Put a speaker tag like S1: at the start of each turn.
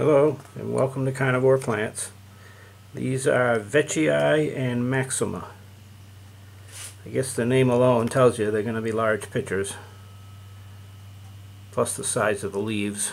S1: Hello and welcome to Carnivore Plants. These are Veitchii and Maxima. I guess the name alone tells you they're going to be large pitchers. Plus the size of the leaves.